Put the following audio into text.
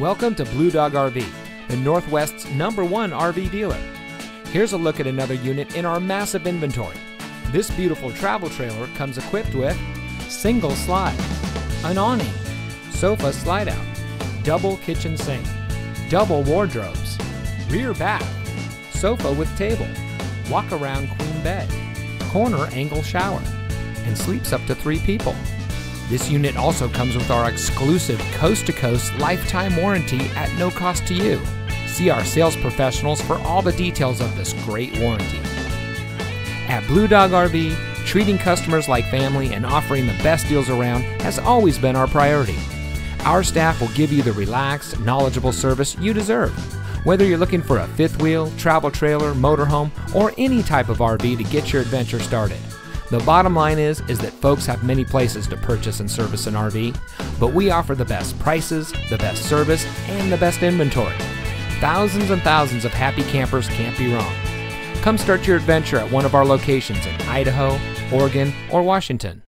Welcome to Blue Dog RV, the Northwest's number one RV dealer. Here's a look at another unit in our massive inventory. This beautiful travel trailer comes equipped with single slide, an awning, sofa slide out, double kitchen sink, double wardrobes, rear bath, sofa with table, walk around queen bed, corner angle shower, and sleeps up to three people. This unit also comes with our exclusive coast to coast lifetime warranty at no cost to you. See our sales professionals for all the details of this great warranty. At Blue Dog RV, treating customers like family and offering the best deals around has always been our priority. Our staff will give you the relaxed, knowledgeable service you deserve. Whether you're looking for a fifth wheel, travel trailer, motorhome, or any type of RV to get your adventure started. The bottom line is is that folks have many places to purchase and service an RV, but we offer the best prices, the best service, and the best inventory. Thousands and thousands of happy campers can't be wrong. Come start your adventure at one of our locations in Idaho, Oregon, or Washington.